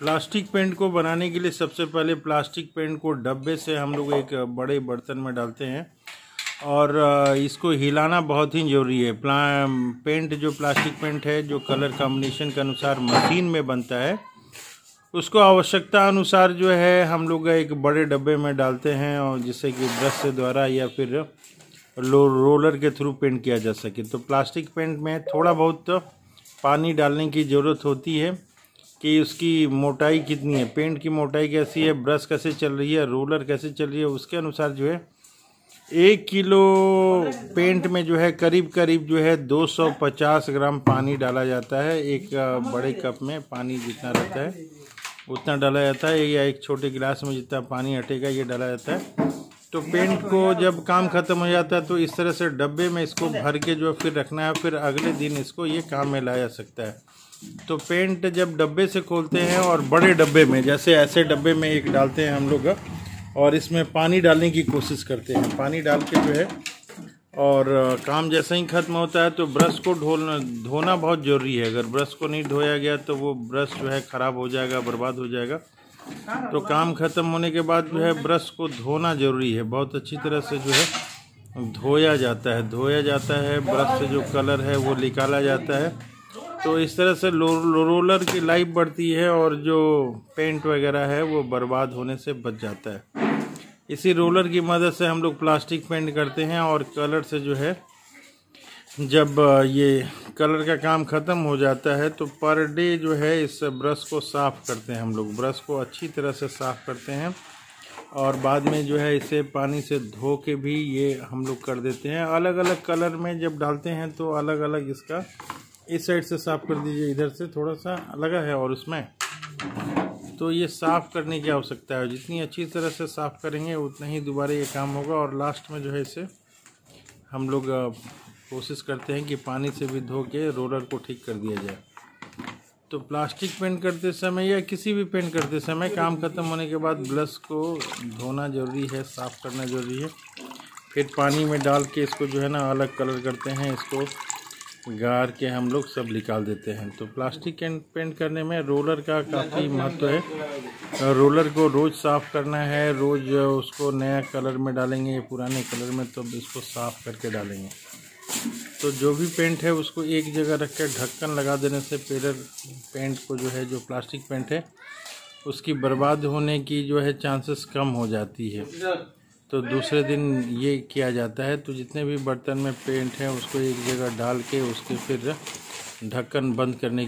Plastic paint को बनाने के लिए सबसे पहले प्लास्टिक पेंट को डब्बे से हम लोग एक बड़े बर्तन में डालते हैं। और इसको हिलाना बहुत ही ज़रूरी है। प्ला, पेंट जो प्लास्टिक पेंट है, जो कलर कॉम्बिनेशन के अनुसार मशीन में बनता है, उसको आवश्यकता अनुसार जो है हम लोग एक बड़े डब्बे में डालते हैं और जिससे कि ब्रश से द्वारा या फिर लो, रोलर के थ्रू पेंट किया जा सके। तो प्लास्टिक पेंट में थोड़ा बहुत पानी डालने की ज़रूरत होती है। कि उसकी मोटाई कितनी है? पेंट की मोटाई कैसी है? ब्रश कैसे चल रही है? रोलर कैसे चल रही है? उसके अनुसार जो है, एक किलो पेंट में जो है, करीब करीब जो है 250 ग्राम पानी डाला जाता है। एक बड़े कप में पानी जितना रहता है, उतना डाला जाता है। या एक छोटे गिलास में जितना पानी हटेगा, ये डाला जाता है। तो पेंट को जब काम ख़त्म हो जाता है तो इस तरह से डब्बे में इसको भर के जो फिर रखना है, फिर अगले दिन इसको ये काम में लाया जा सकता है। तो पेंट जब डब्बे से खोलते हैं और बड़े डब्बे में, जैसे ऐसे डब्बे में एक डालते हैं हम लोग, और इसमें पानी डालने की कोशिश करते हैं। पानी डाल के जो है, और काम जैसे ही ख़त्म होता है तो ब्रश को ढोलना, धोना बहुत ज़रूरी है। अगर ब्रश को नहीं धोया गया तो वो ब्रश जो है ख़राब हो जाएगा, बर्बाद हो जाएगा। तो काम ख़त्म होने के बाद जो है ब्रश को धोना ज़रूरी है। बहुत अच्छी तरह से जो है धोया जाता है। धोया जाता है ब्रश से जो कलर है वो निकाला जाता है। तो इस तरह से लो, रोलर की लाइफ बढ़ती है और जो पेंट वगैरह है वो बर्बाद होने से बच जाता है। इसी रोलर की मदद से हम लोग प्लास्टिक पेंट करते हैं और कलर से जो है जब ये कलर का काम ख़त्म हो जाता है तो पर डे जो है, इस ब्रश को साफ़ करते हैं हम लोग। ब्रश को अच्छी तरह से साफ़ करते हैं और बाद में जो है, इसे पानी से धो के भी ये हम लोग कर देते हैं। अलग अलग कलर में जब डालते हैं तो अलग अलग इसका, इस साइड से साफ़ कर दीजिए, इधर से थोड़ा सा लगा है और उसमें। तो ये साफ़ करने की आवश्यकता है। जितनी अच्छी तरह से साफ़ करेंगे, उतना ही दोबारा ये काम होगा और लास्ट में जो है इसे हम लोग कोशिश करते हैं कि पानी से भी धो के रोलर को ठीक कर दिया जाए। तो प्लास्टिक पेंट करते समय या किसी भी पेंट करते समय काम ख़त्म होने के बाद ब्रश को धोना ज़रूरी है, साफ़ करना ज़रूरी है। फिर पानी में डाल के इसको जो है ना अलग कलर करते हैं, इसको गार के हम लोग सब निकाल देते हैं। तो प्लास्टिक पेंट करने में रोलर का काफ़ी महत्व है। रोलर को रोज़ साफ़ करना है, रोज़ उसको नया कलर में डालेंगे, पुराने कलर में तो इसको साफ़ करके डालेंगे। तो जो भी पेंट है, उसको एक जगह रख कर ढक्कन लगा देने से पेलर पेंट को जो है, जो प्लास्टिक पेंट है, उसकी बर्बाद होने की जो है चांसेस कम हो जाती है। तो दूसरे दिन ये किया जाता है तो जितने भी बर्तन में पेंट है, उसको एक जगह डाल के उसके फिर ढक्कन बंद करने